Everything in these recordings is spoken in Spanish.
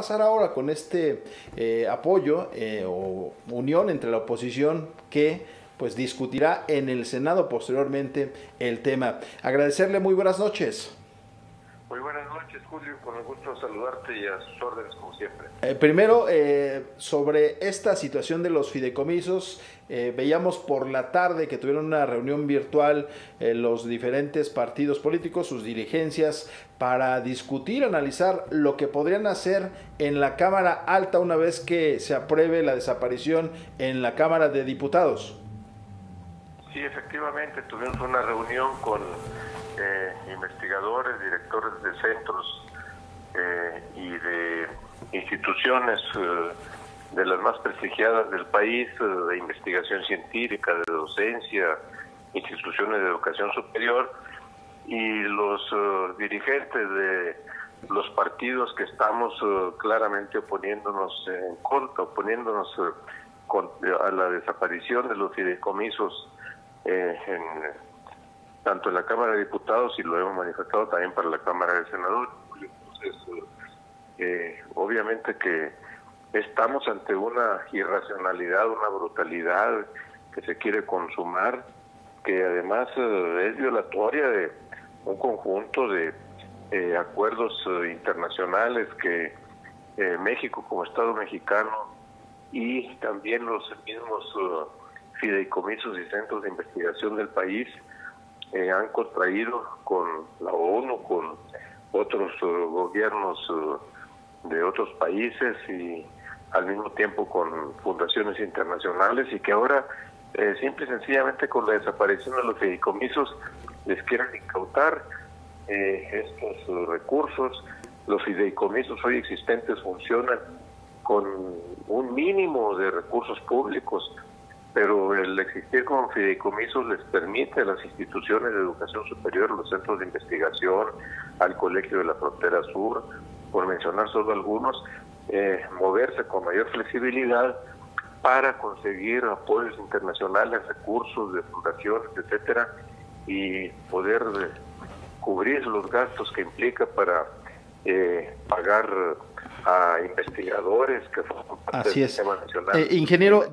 pasar ahora con este eh, apoyo eh, o unión entre la oposición que pues discutirá en el Senado posteriormente el tema. Agradecerle muy buenas noches. Muy buenas noches, Julio. Con el gusto saludarte y a sus órdenes, como siempre. Eh, primero, eh, sobre esta situación de los fideicomisos, eh, veíamos por la tarde que tuvieron una reunión virtual los diferentes partidos políticos, sus dirigencias, para discutir, analizar lo que podrían hacer en la Cámara Alta una vez que se apruebe la desaparición en la Cámara de Diputados. Sí, efectivamente, tuvimos una reunión con eh, investigadores, directores de centros eh, y de instituciones eh, de las más prestigiadas del país, de investigación científica, de docencia, instituciones de educación superior y los dirigentes de los partidos que estamos claramente oponiéndonos en contra, oponiéndonos a la desaparición de los fideicomisos en tanto en la Cámara de Diputados y lo hemos manifestado también para la Cámara de Senadores. Entonces, eh, obviamente que estamos ante una irracionalidad, una brutalidad que se quiere consumar, que además eh, es violatoria de un conjunto de eh, acuerdos internacionales que México como Estado mexicano y también los mismos fideicomisos y centros de investigación del país eh, han contraído con la ONU, con otros eh, gobiernos eh, de otros países y al mismo tiempo con fundaciones internacionales y que ahora simple y sencillamente con la desaparición de los fideicomisos les quieren incautar estos recursos. Los fideicomisos hoy existentes funcionan con un mínimo de recursos públicos pero el existir como fideicomisos les permite a las instituciones de educación superior, los centros de investigación, al Colegio de la Frontera Sur, por mencionar solo algunos, eh, moverse con mayor flexibilidad para conseguir apoyos internacionales, recursos de fundaciones, etcétera, y poder eh, cubrir los gastos que implica para eh, pagar a investigadores que forman parte Así del sistema nacional. ingeniero,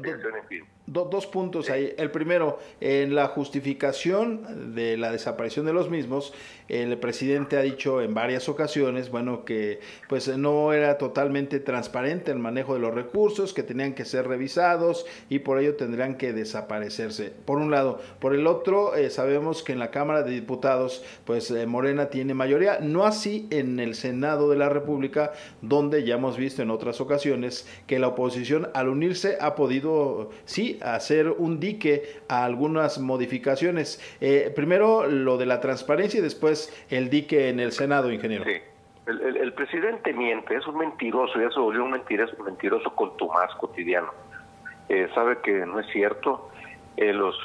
dos puntos ahí. El primero, en la justificación de la desaparición de los mismos, el presidente ha dicho en varias ocasiones, bueno, que pues no era totalmente transparente el manejo de los recursos, que tenían que ser revisados y por ello tendrían que desaparecerse. Por un lado. Por el otro, eh, sabemos que en la Cámara de Diputados, pues eh, Morena tiene mayoría, no así en el Senado de la República, donde ya hemos visto en otras ocasiones que la oposición al unirse ha podido, sí, hacer un dique a algunas modificaciones. Eh, primero lo de la transparencia y después el dique en el Senado, ingeniero. Sí. El, presidente miente, es un mentiroso, ya se volvió un mentiroso, mentiroso contumaz cotidiano. Eh, sabe que no es cierto, eh, los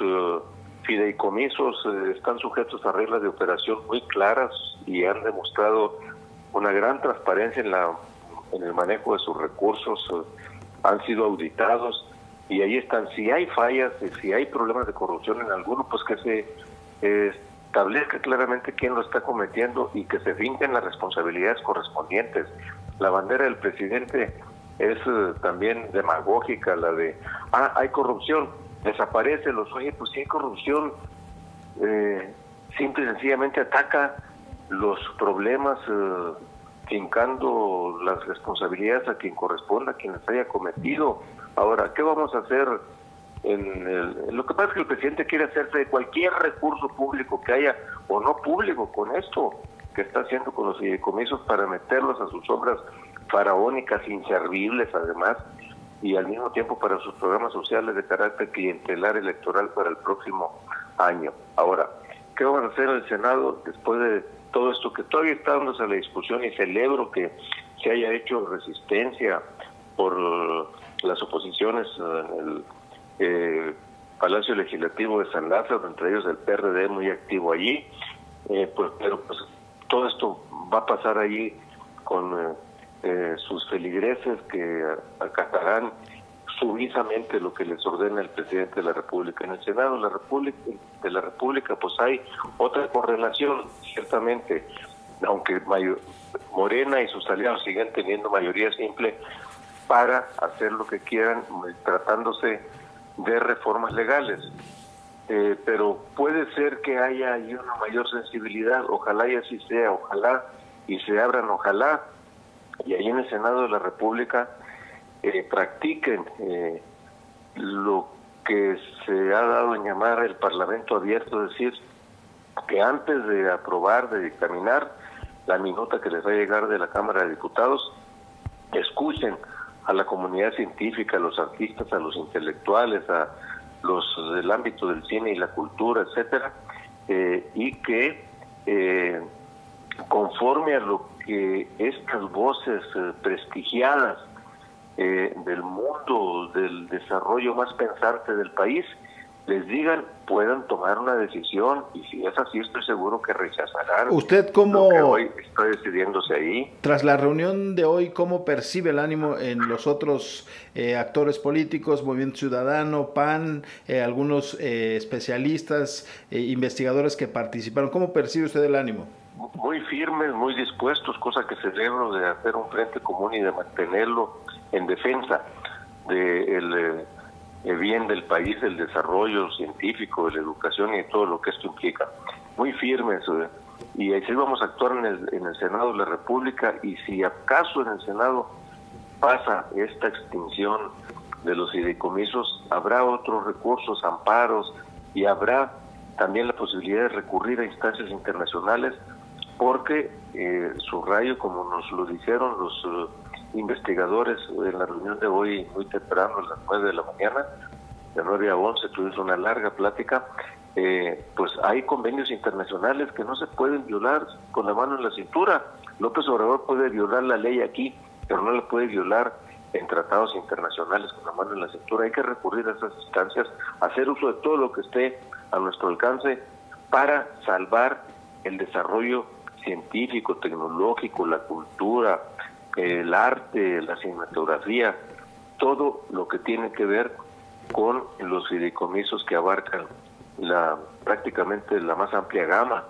fideicomisos están sujetos a reglas de operación muy claras y han demostrado una gran transparencia en, la, en el manejo de sus recursos, han sido auditados y ahí están. Si hay fallas, si hay problemas de corrupción en alguno, pues que se eh, establezca claramente quién lo está cometiendo y que se finquen las responsabilidades correspondientes. La bandera del presidente es eh, también demagógica, la de, ah, hay corrupción, desaparece, los oye, pues si hay corrupción, eh, simple y sencillamente ataca los problemas, fincando las responsabilidades a quien corresponda, a quien las haya cometido Ahora, ¿qué vamos a hacer? En el, lo que pasa es que el presidente quiere hacerse de cualquier recurso público que haya o no público con esto que está haciendo con los fideicomisos para meterlos a sus obras faraónicas, inservibles además, y al mismo tiempo para sus programas sociales de carácter clientelar electoral para el próximo año. Ahora, ¿qué vamos a hacer el Senado después de todo esto que todavía está dándose la discusión y celebro que se haya hecho resistencia por las oposiciones en el eh, Palacio Legislativo de San Lázaro, entre ellos el PRD muy activo allí, eh, pues, pero pues todo esto va a pasar allí con eh, sus feligreses que acatarán sumisamente lo que les ordena el presidente de la República. En el Senado de la República, de la República pues hay otra correlación, ciertamente. aunque Morena y sus aliados sigan teniendo mayoría simple para hacer lo que quieran, tratándose de reformas legales. Eh, pero puede ser que haya ahí una mayor sensibilidad, ojalá y así sea, ojalá y se abran, ojalá, y ahí en el Senado de la República eh, practiquen eh, lo que se ha dado en llamar el Parlamento abierto, es decir, que antes de aprobar, de dictaminar la minuta que les va a llegar de la Cámara de Diputados, escuchen a la comunidad científica, a los artistas, a los intelectuales, a los del ámbito del cine y la cultura, etcétera, eh, y que eh, conforme a lo que estas voces prestigiadas del mundo del desarrollo más pensante del país les digan puedan tomar una decisión y si es así estoy seguro que rechazarán. ¿Usted cómo hoy está decidiéndose ahí? Tras la reunión de hoy, ¿cómo percibe el ánimo en los otros eh, actores políticos, Movimiento Ciudadano, PAN, eh, algunos eh, especialistas, investigadores que participaron? ¿Cómo percibe usted el ánimo? Muy firmes, muy dispuestos, cosa que celebro de hacer un frente común y de mantenerlo en defensa de el el bien del país, el desarrollo científico, de la educación y todo lo que esto implica. Muy firmes. Eh, y así vamos a actuar en el, en el Senado de la República y si acaso en el Senado pasa esta extinción de los fideicomisos, habrá otros recursos, amparos y habrá también la posibilidad de recurrir a instancias internacionales porque, eh, subrayo, como nos lo dijeron los... Investigadores en la reunión de hoy, muy temprano, a las 9 de la mañana, de 9 a 11, tuvimos una larga plática. Eh, pues hay convenios internacionales que no se pueden violar con la mano en la cintura. López Obrador puede violar la ley aquí, pero no la puede violar en tratados internacionales con la mano en la cintura. Hay que recurrir a esas instancias, hacer uso de todo lo que esté a nuestro alcance para salvar el desarrollo científico, tecnológico, la cultura, el arte, la cinematografía, todo lo que tiene que ver con los fideicomisos que abarcan la prácticamente la más amplia gama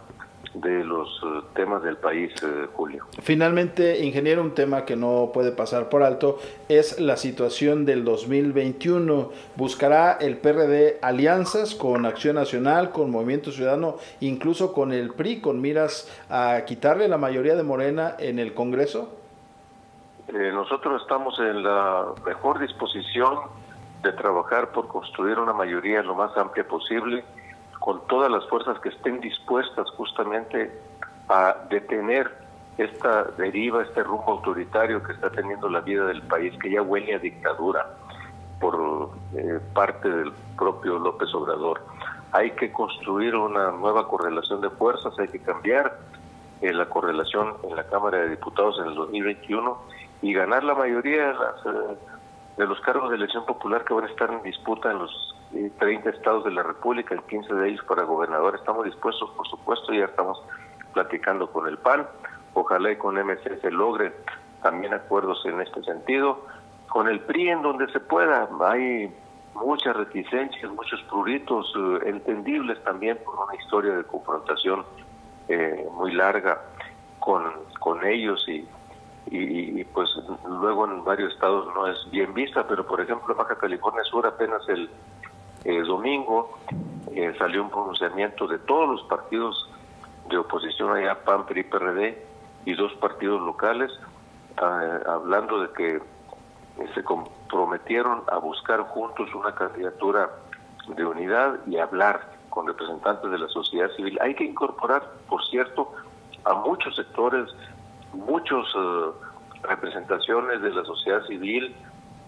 de los eh, temas del país, eh, Julio. Finalmente, ingeniero, un tema que no puede pasar por alto es la situación del 2021. ¿Buscará el PRD alianzas con Acción Nacional, con Movimiento Ciudadano, incluso con el PRI, con miras a quitarle la mayoría de Morena en el Congreso? Eh, nosotros estamos en la mejor disposición de trabajar por construir una mayoría lo más amplia posible, con todas las fuerzas que estén dispuestas justamente a detener esta deriva, este rumbo autoritario que está teniendo la vida del país, que ya huele a dictadura por eh, parte del propio López Obrador. Hay que construir una nueva correlación de fuerzas, hay que cambiar eh, la correlación en la Cámara de Diputados en el 2021 y ganar la mayoría de, las, eh, los cargos de elección popular que van a estar en disputa en los 30 eh, estados de la República, el 15 de ellos para gobernador. Estamos dispuestos, por supuesto, ya estamos platicando con el PAN. Ojalá y con MC se logren también acuerdos en este sentido. Con el PRI en donde se pueda, hay muchas reticencias, muchos pruritos eh, entendibles también por una historia de confrontación muy larga con, con ellos y y, pues luego en varios estados no es bien vista, pero por ejemplo en Baja California Sur apenas el, domingo eh, salió un pronunciamiento de todos los partidos de oposición allá, PAN, PRI, PRD y dos partidos locales, ah, hablando de que se comprometieron a buscar juntos una candidatura de unidad y hablar con representantes de la sociedad civil. Hay que incorporar, por cierto, a muchos sectores muchos eh, representaciones de la sociedad civil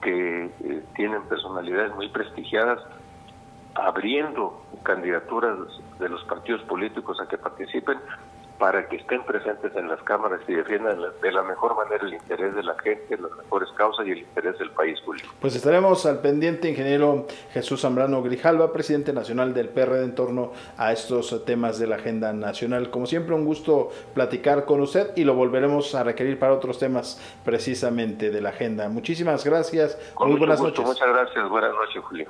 que eh, tienen personalidades muy prestigiadas abriendo candidaturas de los partidos políticos a que participen para que estén presentes en las cámaras y defiendan de la mejor manera el interés de la gente, las mejores causas y el interés del país, Julio. Pues estaremos al pendiente, ingeniero Jesús Zambrano Grijalva, presidente nacional del PRD en torno a estos temas de la agenda nacional. Como siempre, un gusto platicar con usted y lo volveremos a requerir para otros temas precisamente de la agenda. Muchísimas gracias. Muy buenas noches. Muchas gracias. Buenas noches, Julio.